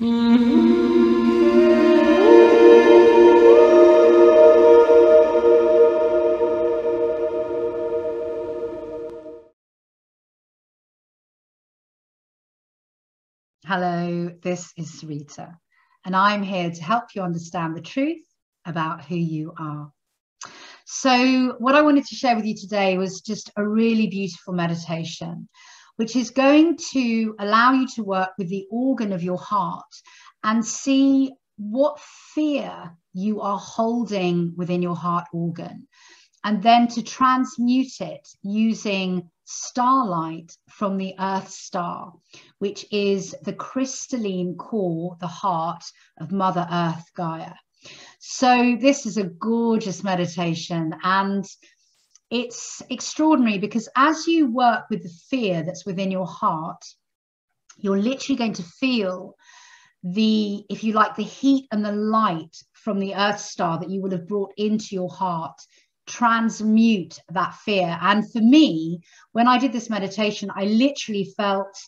Hello, this is Sarita, and I'm here to help you understand the truth about who you are. So, what I wanted to share with you today was just a really beautiful meditation, which is going to allow you to work with the organ of your heart and see what fear you are holding within your heart organ, and then to transmute it using starlight from the Earth star, which is the crystalline core, the heart of Mother Earth Gaia. So, this is a gorgeous meditation, and it's extraordinary because as you work with the fear that's within your heart, you're literally going to feel the, if you like, the heat and the light from the Earth star that you will have brought into your heart transmute that fear. And for me, when I did this meditation, I literally felt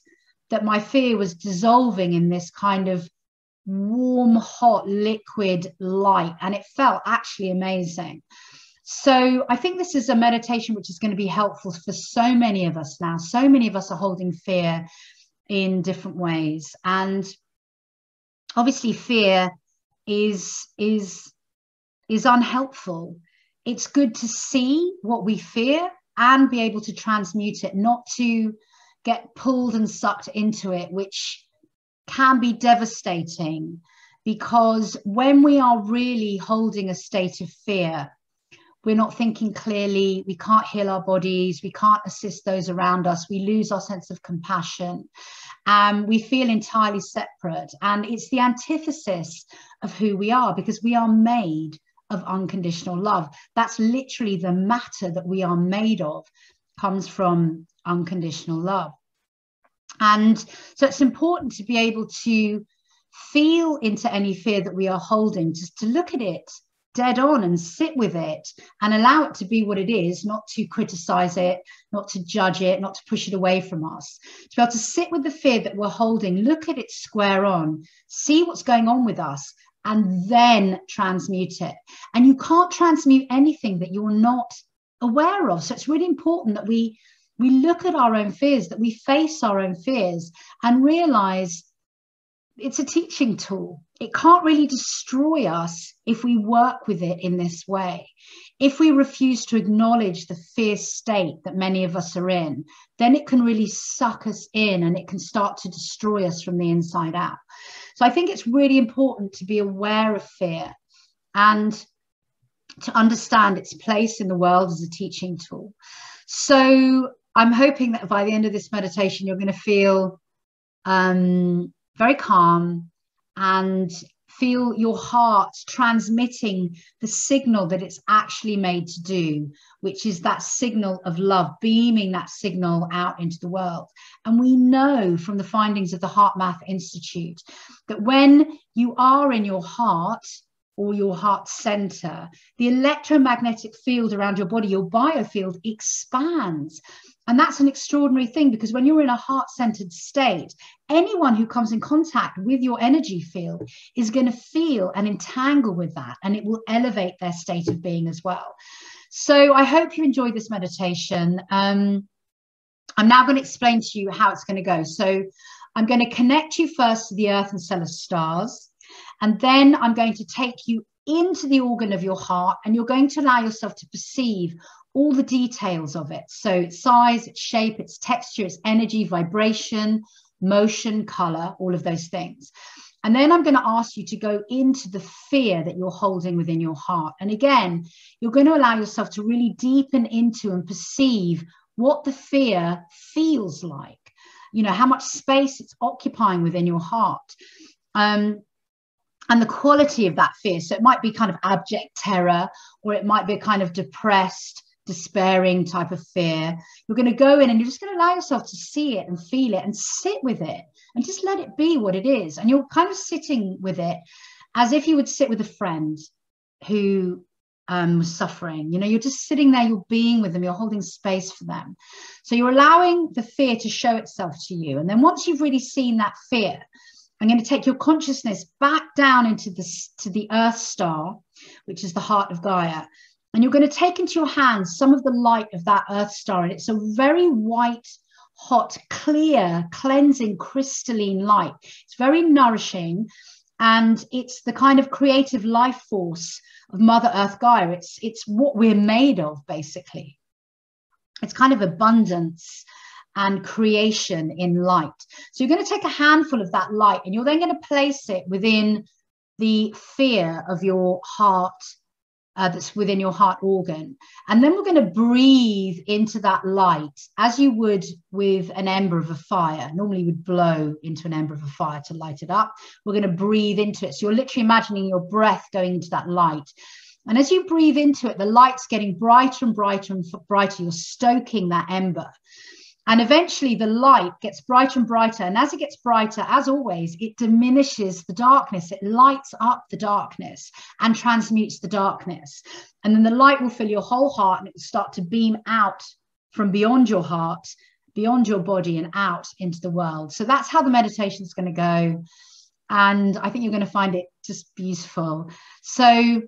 that my fear was dissolving in this kind of warm, hot, liquid light. And it felt actually amazing. So I think this is a meditation which is going to be helpful for so many of us now. So many of us are holding fear in different ways. And obviously fear is is is unhelpful. It's good to see what we fear and be able to transmute it, not to get pulled and sucked into it, which can be devastating because when we are really holding a state of fear, we're not thinking clearly, we can't heal our bodies, we can't assist those around us, we lose our sense of compassion, um, we feel entirely separate. And it's the antithesis of who we are because we are made of unconditional love. That's literally the matter that we are made of, comes from unconditional love. And so it's important to be able to feel into any fear that we are holding, just to look at it dead on and sit with it and allow it to be what it is, not to criticize it, not to judge it, not to push it away from us. To be able to sit with the fear that we're holding, look at it square on, see what's going on with us, and then transmute it. And you can't transmute anything that you're not aware of. So it's really important that we we look at our own fears, that we face our own fears and realize it's a teaching tool. It can't really destroy us if we work with it in this way. If we refuse to acknowledge the fear state that many of us are in, then it can really suck us in and it can start to destroy us from the inside out. So I think it's really important to be aware of fear and to understand its place in the world as a teaching tool. So I'm hoping that by the end of this meditation, you're going to feel um, very calm and feel your heart transmitting the signal that it's actually made to do, which is that signal of love, beaming that signal out into the world. And we know from the findings of the HeartMath Institute that when you are in your heart, or your heart center, the electromagnetic field around your body, your biofield expands. And that's an extraordinary thing because when you're in a heart centered state, anyone who comes in contact with your energy field is going to feel and entangle with that, and it will elevate their state of being as well. So I hope you enjoyed this meditation. Um, I'm now going to explain to you how it's going to go. So I'm going to connect you first to the earth and celestial stars. And then I'm going to take you into the organ of your heart and you're going to allow yourself to perceive all the details of it. So its size, its shape, its texture, its energy, vibration, motion, color, all of those things. And then I'm going to ask you to go into the fear that you're holding within your heart. And again, you're going to allow yourself to really deepen into and perceive what the fear feels like. You know, how much space it's occupying within your heart. Um, and the quality of that fear. So it might be kind of abject terror, or it might be a kind of depressed, despairing type of fear. You're going to go in and you're just going to allow yourself to see it and feel it and sit with it and just let it be what it is. And you're kind of sitting with it as if you would sit with a friend who um, was suffering. You know, you're just sitting there, you're being with them, you're holding space for them. So you're allowing the fear to show itself to you. And then once you've really seen that fear, I'm going to take your consciousness back down into the, to the Earth star, which is the heart of Gaia. And you're going to take into your hands some of the light of that Earth star. And it's a very white, hot, clear, cleansing, crystalline light. It's very nourishing. And it's the kind of creative life force of Mother Earth Gaia. It's, it's what we're made of, basically. It's kind of abundance and creation in light. So you're going to take a handful of that light and you're then going to place it within the fear of your heart uh, that's within your heart organ. And then we're going to breathe into that light as you would with an ember of a fire. Normally, you would blow into an ember of a fire to light it up. We're going to breathe into it. So you're literally imagining your breath going into that light. And as you breathe into it, the light's getting brighter and brighter and brighter. You're stoking that ember. And eventually the light gets brighter and brighter. And as it gets brighter, as always, it diminishes the darkness. It lights up the darkness and transmutes the darkness. And then the light will fill your whole heart and it will start to beam out from beyond your heart, beyond your body, and out into the world. So that's how the meditation is going to go. And I think you're going to find it just beautiful. So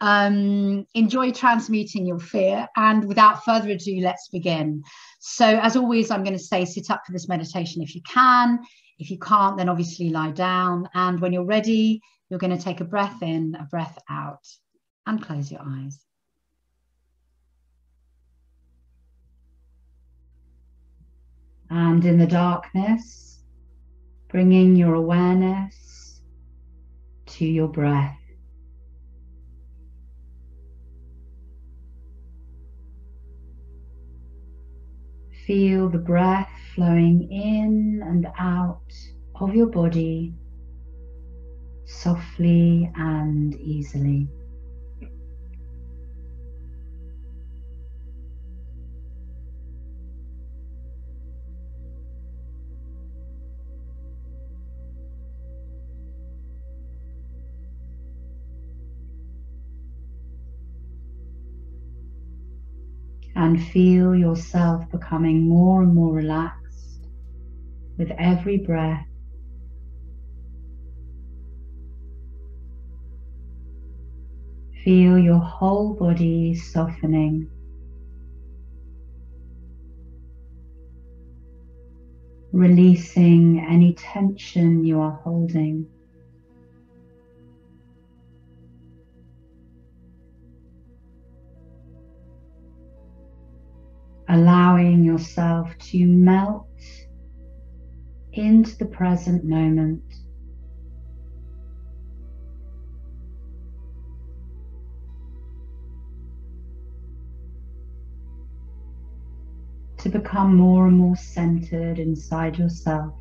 um, enjoy transmuting your fear. And without further ado, let's begin. So, as always, I'm going to say sit up for this meditation if you can. If you can't, then obviously lie down. And when you're ready, you're going to take a breath in, a breath out, and close your eyes. And in the darkness, bringing your awareness to your breath. Feel the breath flowing in and out of your body softly and easily. And feel yourself becoming more and more relaxed with every breath. Feel your whole body softening. Releasing any tension you are holding. Allowing yourself to melt into the present moment. To become more and more centered inside yourself.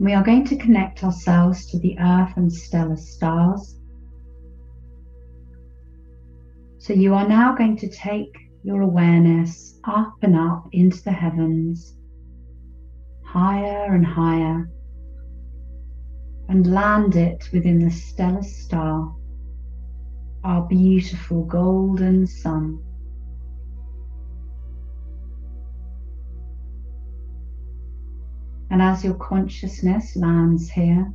We are going to connect ourselves to the earth and stellar stars. So you are now going to take your awareness up and up into the heavens, higher and higher, and land it within the stellar star, our beautiful golden sun. And as your consciousness lands here,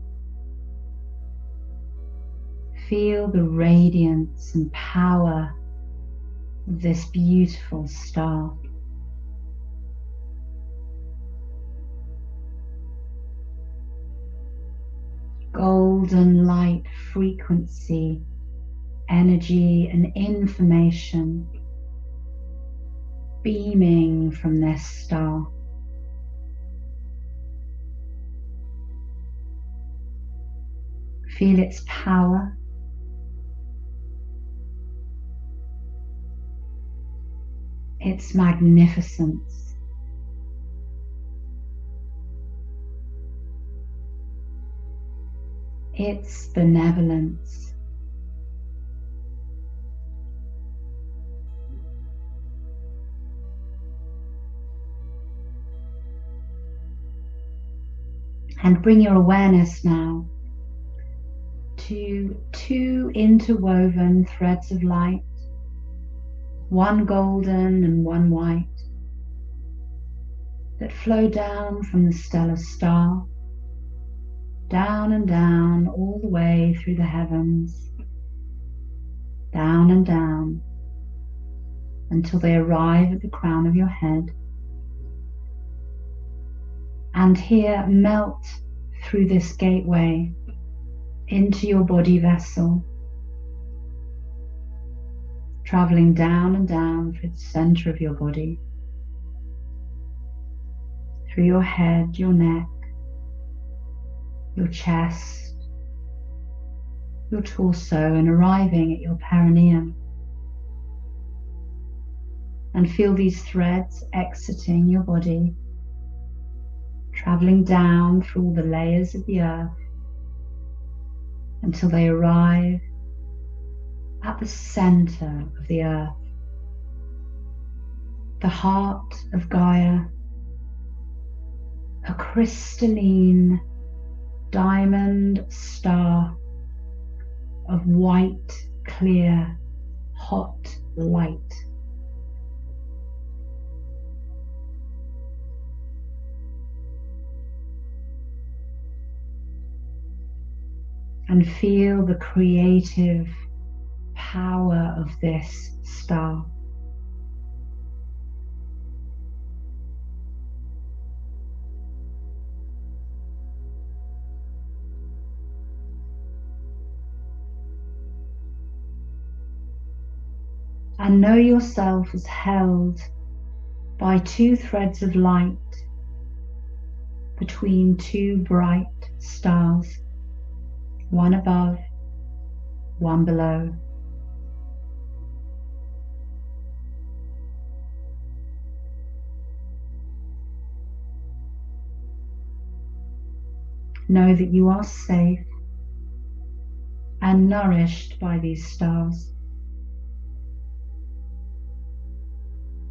feel the radiance and power of this beautiful star. Golden light frequency, energy, and information beaming from this star. Feel its power. Its magnificence. Its benevolence. And bring your awareness now to two interwoven threads of light one golden and one white, that flow down from the stellar star, down and down all the way through the heavens, down and down until they arrive at the crown of your head. And here melt through this gateway into your body vessel, traveling down and down through the center of your body, through your head, your neck, your chest, your torso, and arriving at your perineum. And feel these threads exiting your body, traveling down through all the layers of the earth until they arrive at the center of the earth, the heart of Gaia, a crystalline diamond star of white, clear, hot light. And feel the creative power of this star. And know yourself as held by two threads of light between two bright stars one above, one below. Know that you are safe and nourished by these stars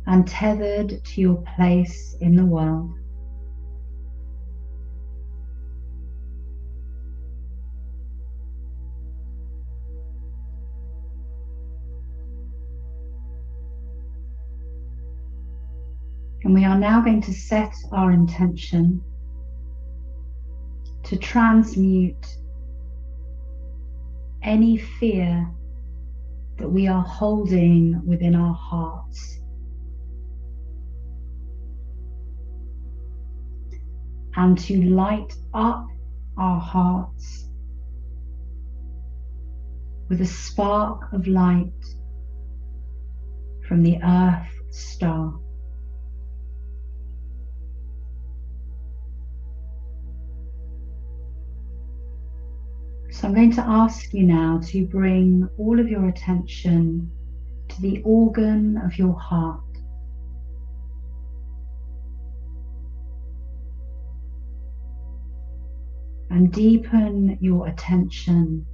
and tethered to your place in the world. And we are now going to set our intention to transmute any fear that we are holding within our hearts. And to light up our hearts with a spark of light from the earth star. So I'm going to ask you now to bring all of your attention to the organ of your heart. And deepen your attention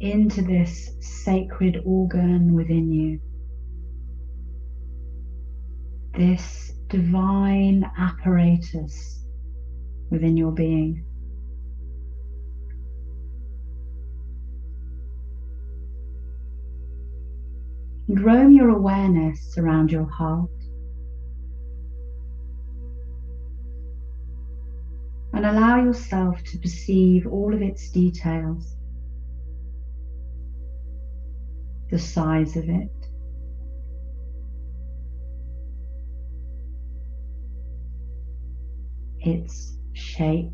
into this sacred organ within you. This divine apparatus within your being. And roam your awareness around your heart. And allow yourself to perceive all of its details, the size of it, its shape,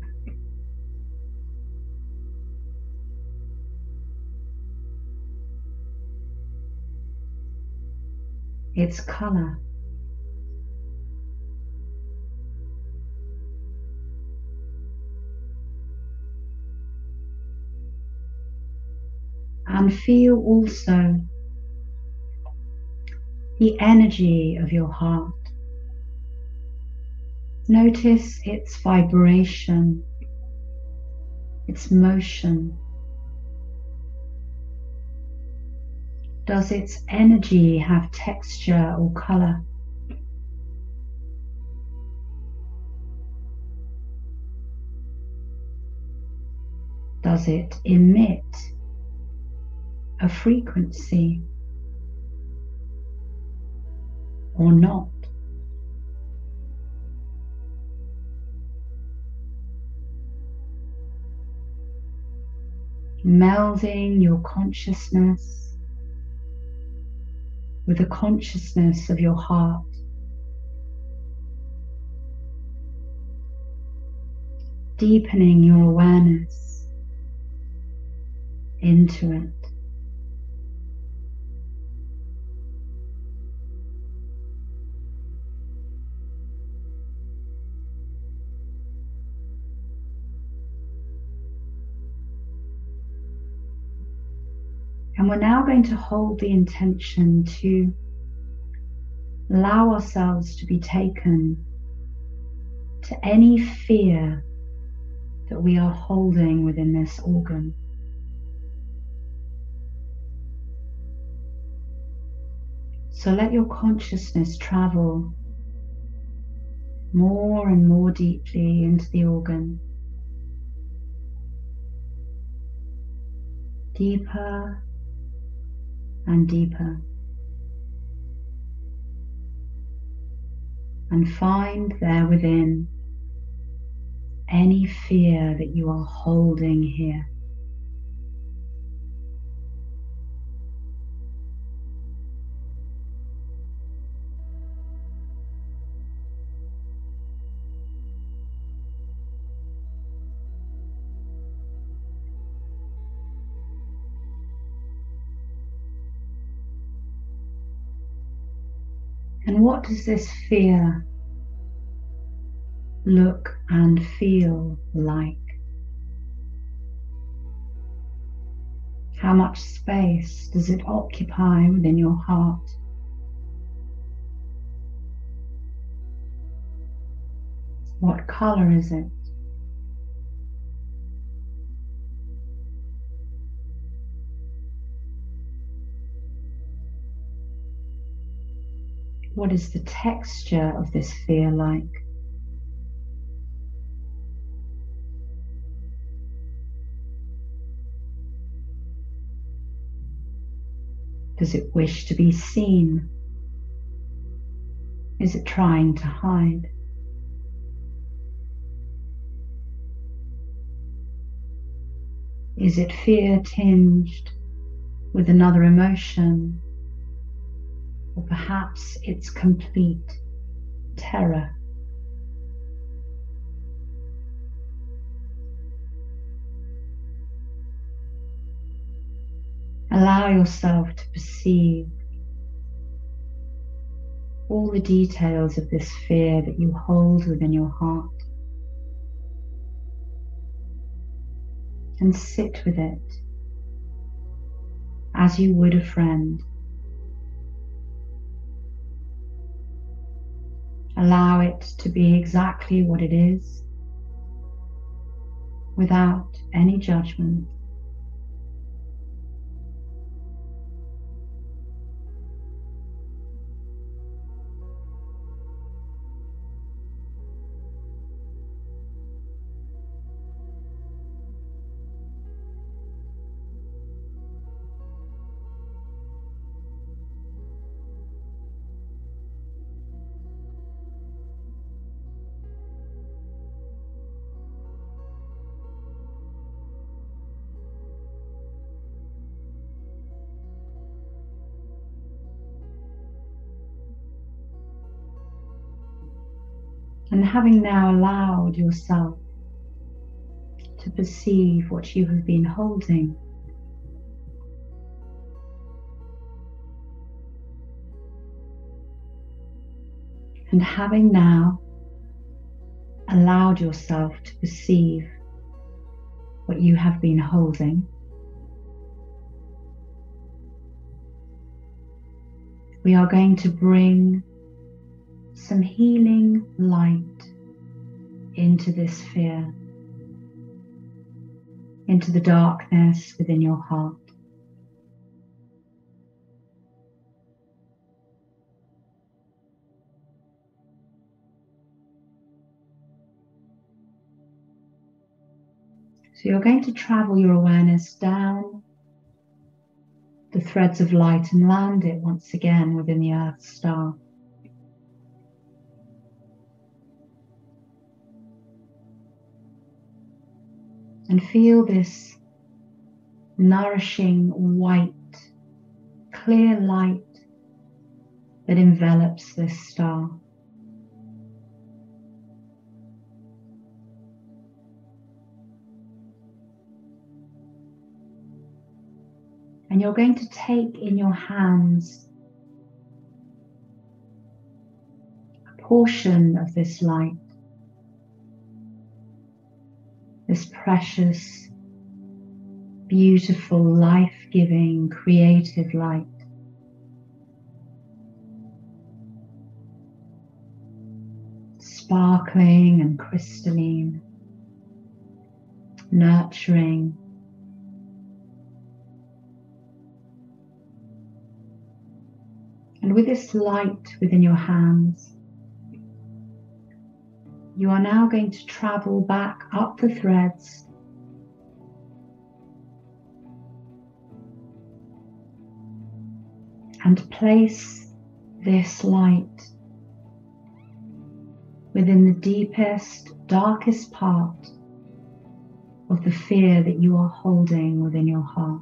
its color. And feel also the energy of your heart. Notice its vibration, its motion. Does its energy have texture or color? Does it emit a frequency? or not. Melding your consciousness with the consciousness of your heart. Deepening your awareness into it. And we're now going to hold the intention to allow ourselves to be taken to any fear that we are holding within this organ. So let your consciousness travel more and more deeply into the organ. Deeper and deeper. And find there within any fear that you are holding here. Does this fear look and feel like? How much space does it occupy within your heart? What color is it? What is the texture of this fear like? Does it wish to be seen? Is it trying to hide? Is it fear tinged with another emotion or perhaps it's complete terror. Allow yourself to perceive all the details of this fear that you hold within your heart and sit with it as you would a friend. Allow it to be exactly what it is without any judgment. Having now allowed yourself to perceive what you have been holding, and having now allowed yourself to perceive what you have been holding, we are going to bring some healing light into this fear, into the darkness within your heart. So you're going to travel your awareness down the threads of light and land it once again within the Earth star. And feel this nourishing white, clear light that envelops this star. And you're going to take in your hands a portion of this light, precious, beautiful, life giving, creative light. Sparkling and crystalline, nurturing And with this light within your hands, you are now going to travel back up the threads and place this light within the deepest, darkest part of the fear that you are holding within your heart.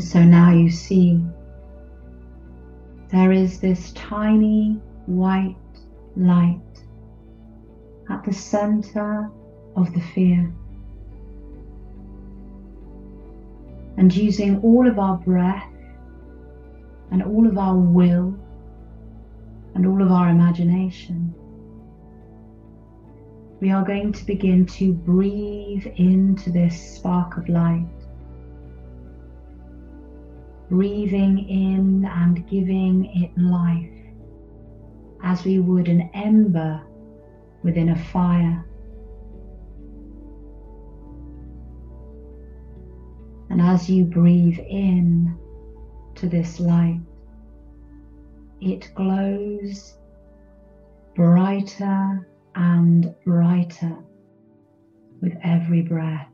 And so now you see there is this tiny white light at the center of the fear. And using all of our breath and all of our will and all of our imagination, we are going to begin to breathe into this spark of light breathing in and giving it life as we would an ember within a fire. And as you breathe in to this light, it glows brighter and brighter with every breath.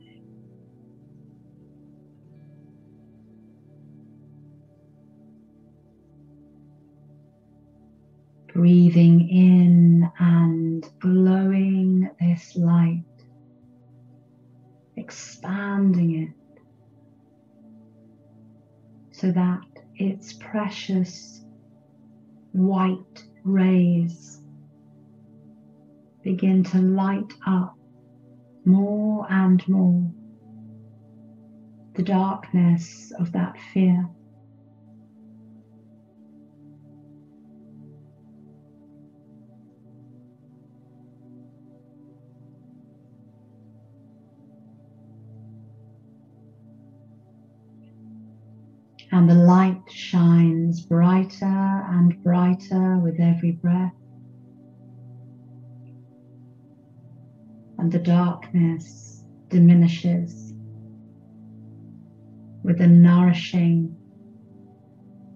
Breathing in and glowing this light, expanding it so that its precious white rays begin to light up more and more the darkness of that fear. And the light shines brighter and brighter with every breath. And the darkness diminishes with the nourishing,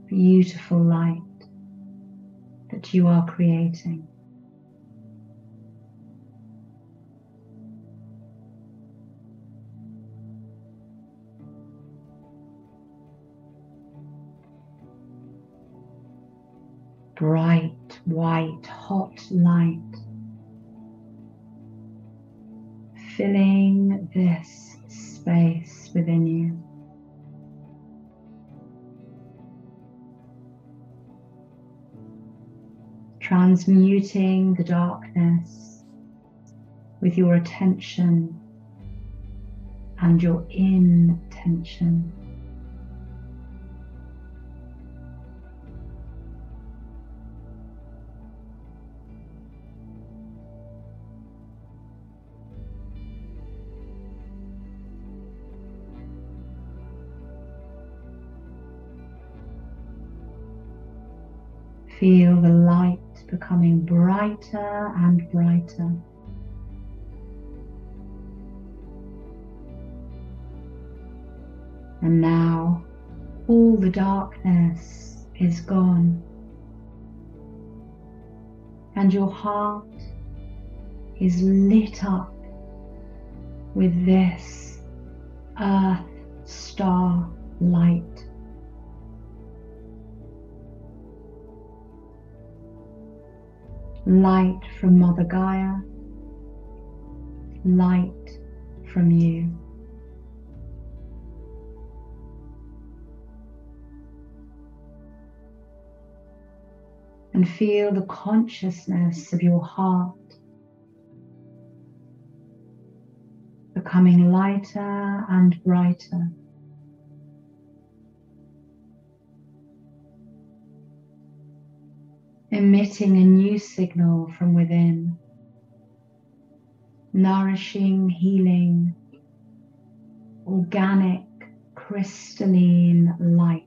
beautiful light that you are creating. Bright, white, hot light filling this space within you. Transmuting the darkness with your attention and your intention. Feel the light becoming brighter and brighter. And now all the darkness is gone. and your heart is lit up with this earth star light. Light from Mother Gaia, light from you. And feel the consciousness of your heart becoming lighter and brighter. Emitting a new signal from within, nourishing, healing, organic, crystalline light.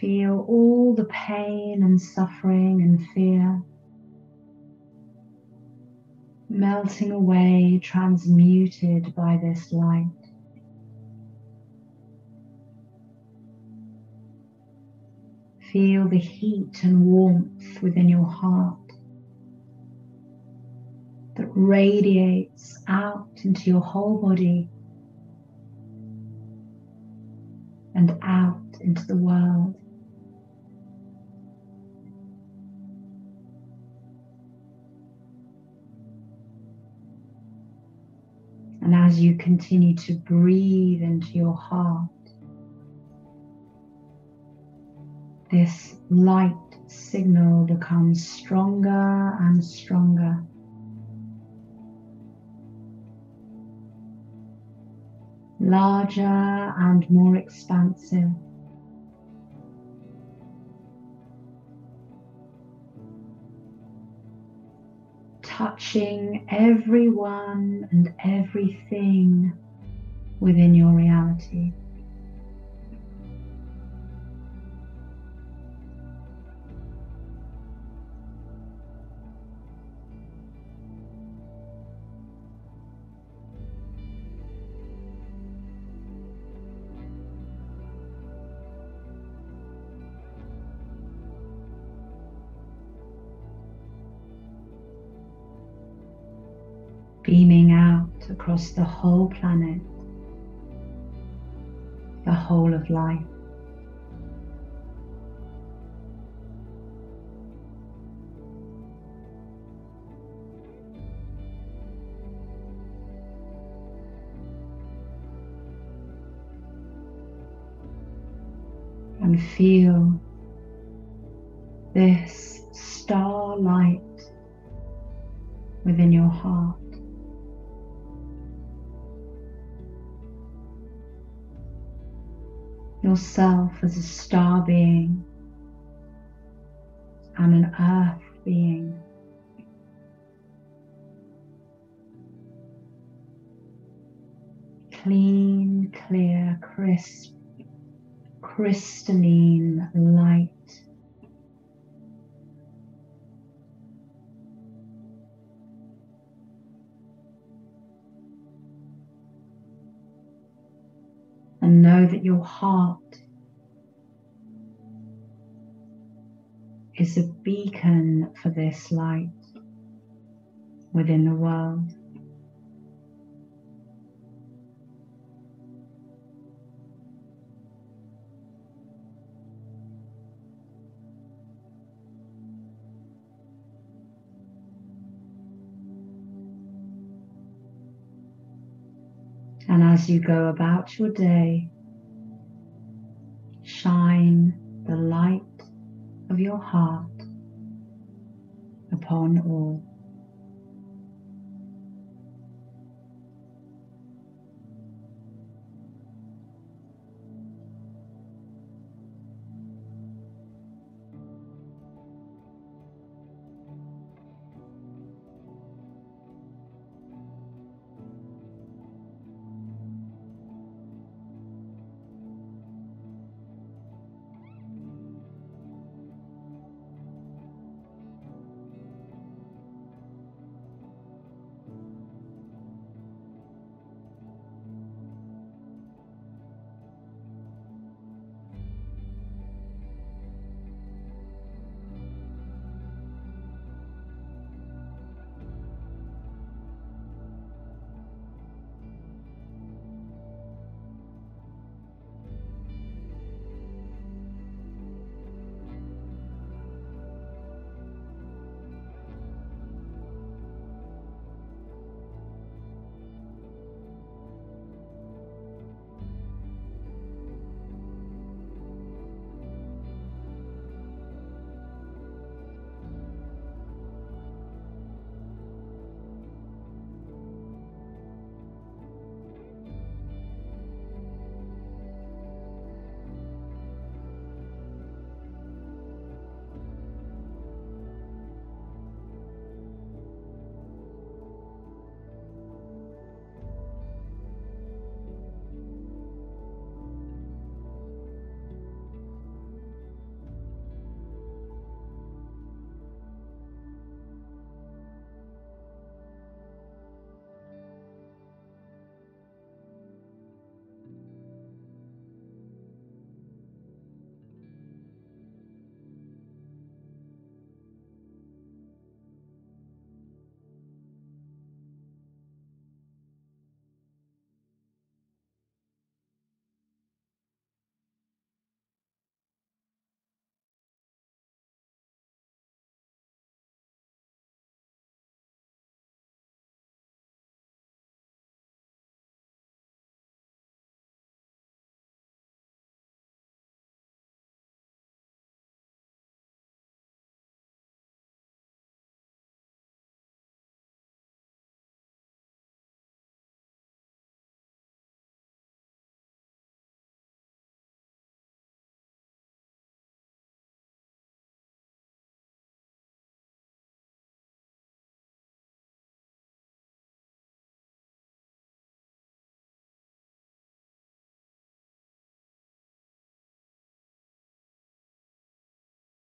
Feel all the pain and suffering and fear melting away, transmuted by this light. Feel the heat and warmth within your heart that radiates out into your whole body and out into the world. And as you continue to breathe into your heart, this light signal becomes stronger and stronger. Larger and more expansive. Touching everyone and everything within your reality. Beaming out across the whole planet, the whole of life. Yourself as a star being and an earth being. Clean, clear, crisp, crystalline light. Know that your heart is a beacon for this light within the world. And as you go about your day, shine the light of your heart upon all.